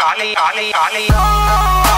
Ali, Ali, Ali, Ali.